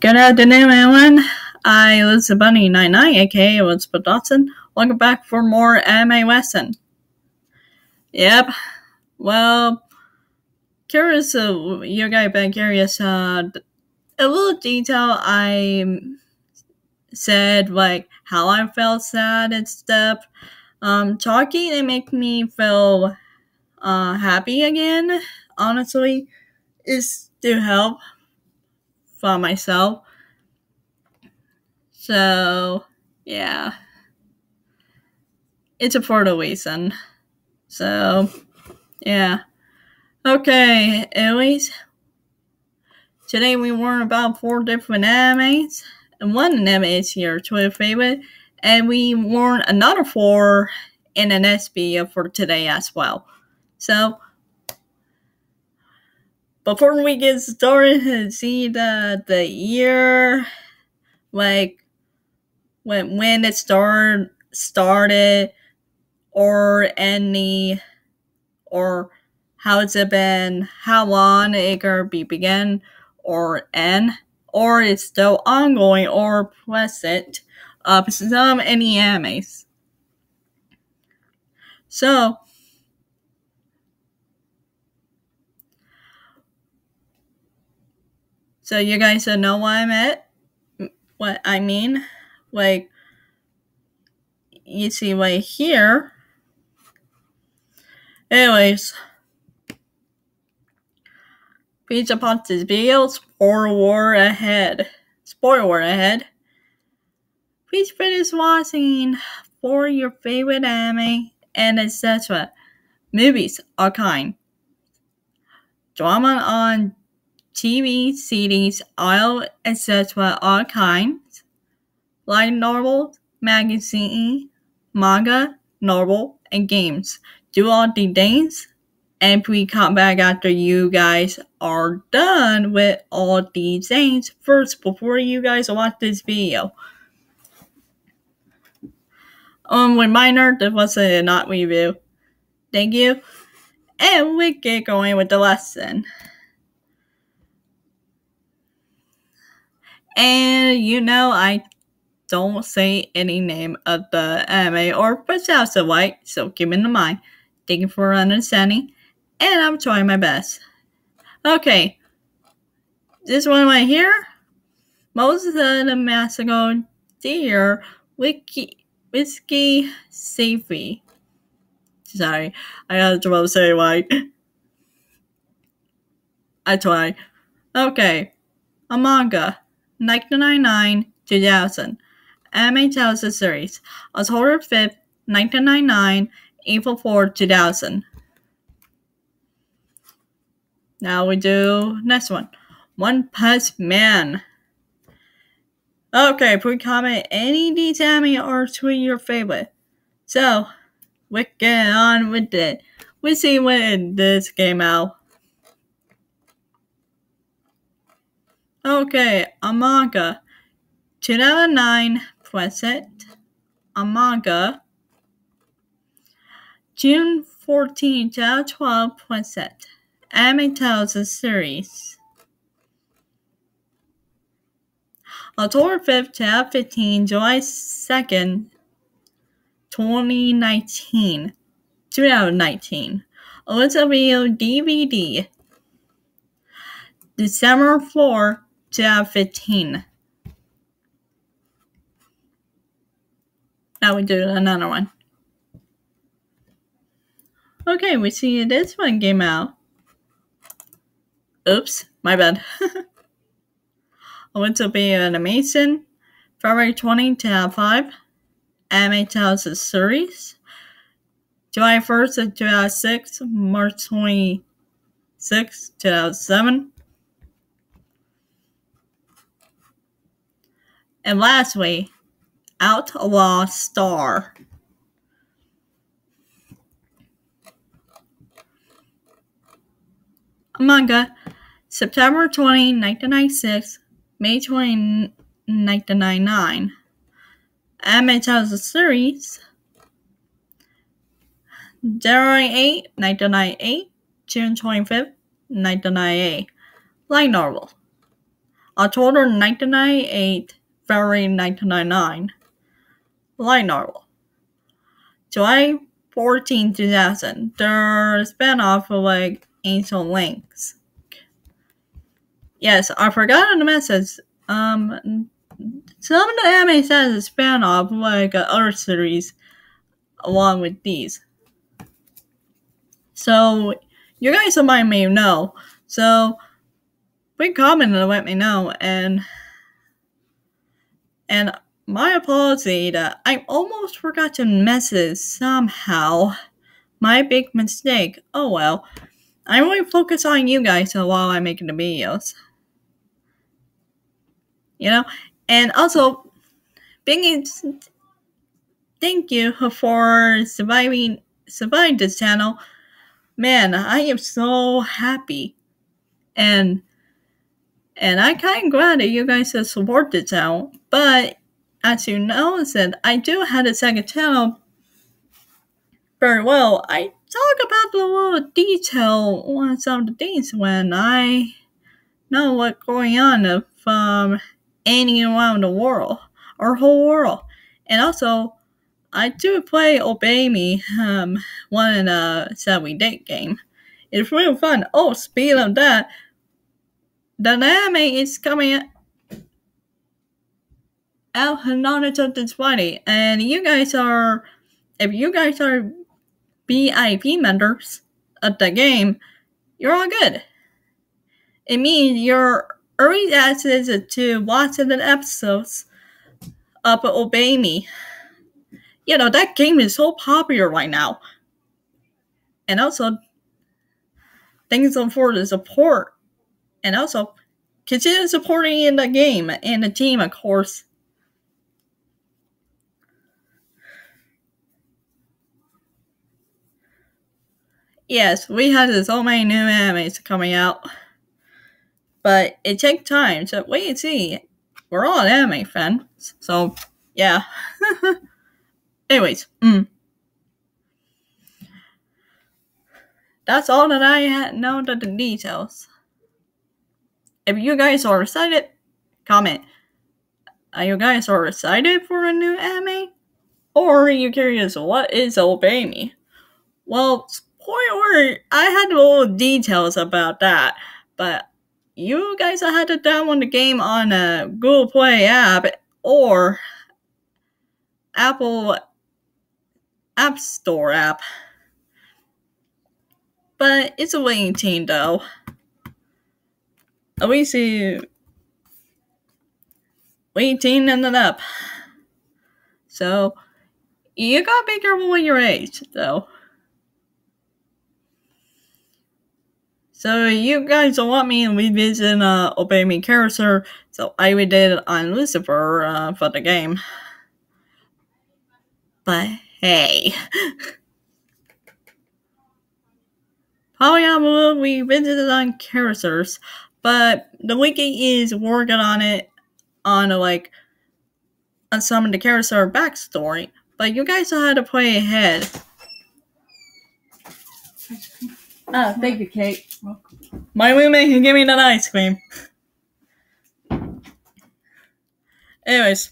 Good afternoon, everyone. I was the Bunny 99, aka Elizabeth Dawson. Welcome back for more anime lesson. Yep. Well, curious, uh, you guys been curious, uh, a little detail I said, like, how I felt sad and stuff. Um, talking, it make me feel, uh, happy again, honestly, is to help for myself. So, yeah. It's a for the reason. So, yeah. Okay, anyways. Today we learned about four different animes. And one anime is your Twitter favorite. And we learned another four in an SB for today as well. So, before we get started, see the the year, like when when it started started, or any, or how it's been, how long it could be begin or end, or it's still ongoing or present of some any animes. So So you guys know what I meant? What I mean? Like, you see right here. Anyways. Please upon this video, spoiler war ahead. Spoiler war ahead. Please finish watching for your favorite anime and etc. Movies are kind. Drama on TV, CDs, oil, etc. all kinds, like novels, magazine, manga, novel, and games. Do all the things, and we come back after you guys are done with all these things first before you guys watch this video. Um, reminder, this was a not review. Thank you. And we get going with the lesson. And you know, I don't say any name of the anime or pronounce the white, so keep it in mind. Thank you for understanding, and I'm trying my best. Okay, this one right here. Most of the Mexico deer wiki Risky Safety. Sorry, I had to say white. I try. Okay, a manga. 1999 2000. Anime Tales series. October 5th, 1999, April 4, 2000. Now we do next one. One Punch Man. Okay, please comment any detail or tweet your favorite. So, let's get on with it. We see when this came out. Okay, Amaga. 2009 present. A manga. June 14, 2012 present. Anime Tales series. October 5th, 2015, July 2nd, 2019. 2019. Olivia DVD. December 4, 2015. Now we do another one. Okay, we see this one came out. Oops, my bad. I want to be an amazing February 20 to 5 Anime Tales series. July 1st, 2006, March 26, 2007. And lastly, Outlaw Star. Manga, September 20, 1996, May 20, 1999. Anime tells series, January 8, 1998, June 25th, 1998. Light novel. October 1998, February 1999. Light novel. July 14, 2000. Their spinoff of like Ancient Links. Yes, I forgot the message. Um, some of the anime says a spin-off like uh, other series along with these. So you guys might may know. So please comment and let me know and and my apology that I almost forgot to message somehow. My big mistake. Oh well. I really focus on you guys while I'm making the videos. You know? And also, big thank you for surviving surviving this channel. Man, I am so happy. And and I'm kind of glad that you guys have supported the channel. But as you know, that I do have a second channel very well. I talk about the little detail on some of the things when I know what's going on from any around the world, our whole world. And also, I do play Obey Me, um, one in a Savvy Date game. It's real fun. Oh, speed of that, the anime is coming out not this Friday, and you guys are, if you guys are VIP members of the game, you're all good. It means you're early access to watching the episodes of Obey Me. You know, that game is so popular right now. And also, thanks for the support and also, consider supporting in the game and the team, of course. Yes, we have so many new animes coming out. But it takes time, so wait and see. We're all anime fans, so yeah. Anyways, mm. That's all that I had know the details. If you guys are excited, comment. Are you guys are excited for a new anime? Or are you curious what is Obey Me? Well, spoiler, I had little details about that, but you guys had to download the game on a Google Play app or Apple App Store app. But it's a waiting team though we see we teaming it up. So you gotta be careful with your age, though. So you guys want me to revisit uh, Obey Me character, so I did it on Lucifer uh, for the game. But hey. Polygon will revisit it on characters. But the wiki is working on it on a, like on some of the character backstory. But you guys know how to play ahead. Oh, thank you, Kate. My roommate can give me that ice cream. Anyways,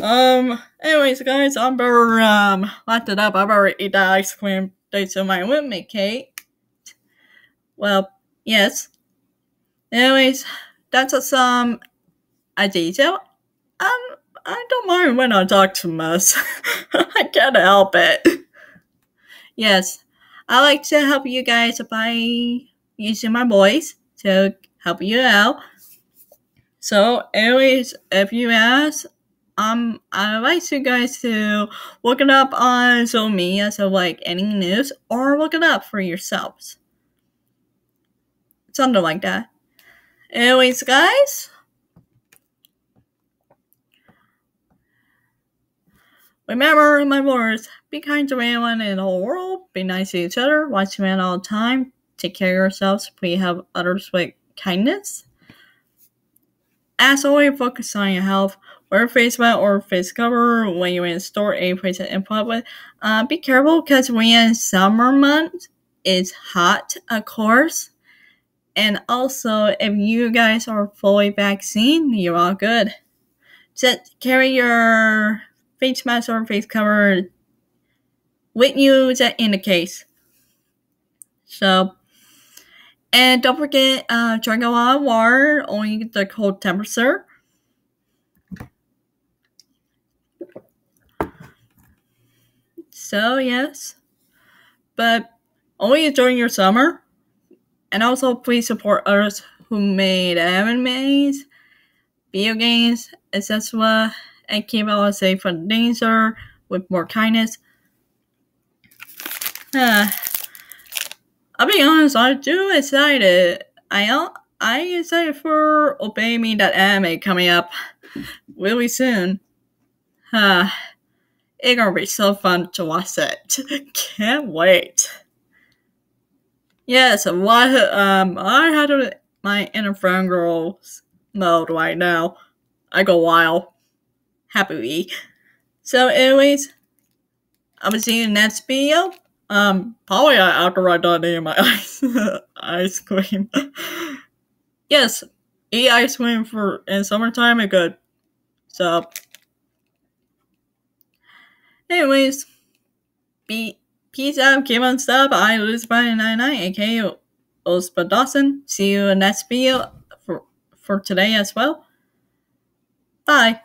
um, anyways, guys, I'm better um locked it up. I better eat that ice cream thanks to my roommate, Kate. Well, yes. Anyways, that's a some a detail. Um, I don't mind when I talk too much. I can't help it. Yes, I like to help you guys by using my voice to help you out. So, anyways, if you ask, um, I advise you guys to look it up on social media, so like any news, or look it up for yourselves. Something like that. Anyways, guys. Remember my words. Be kind to anyone in the whole world. Be nice to each other. Watch man all the time. Take care of yourselves. Please have others with kindness. As always, focus on your health. Wear a face mask or face cover when you're in a store, a place in public. Uh, be careful because we're in summer months. It's hot, of course And also, if you guys are fully vaccinated, you're all good. Just carry your face mask or face cover with you in the case. So, and don't forget, uh, drink a lot of water, only the cold temperature. So, yes. But only during your summer. And also, please support others who made animes, video games, etc. And keep us safe from danger with more kindness. Uh, I'll be honest, I'm too excited. I I excited for Obey Me That Anime coming up really soon. Uh, it's gonna be so fun to watch it. Can't wait. Yes, what um I had my inner fangirls mode right now. I go wild. Happily. So anyways, I'm gonna see you in next video. Um, probably after I done eating my ice ice cream. yes, eat ice cream for in summertime is good. So, anyways, be peace out, keep on stop. I lose by nine nine, aka Ospa Dawson. See you in next video for for today as well. Bye.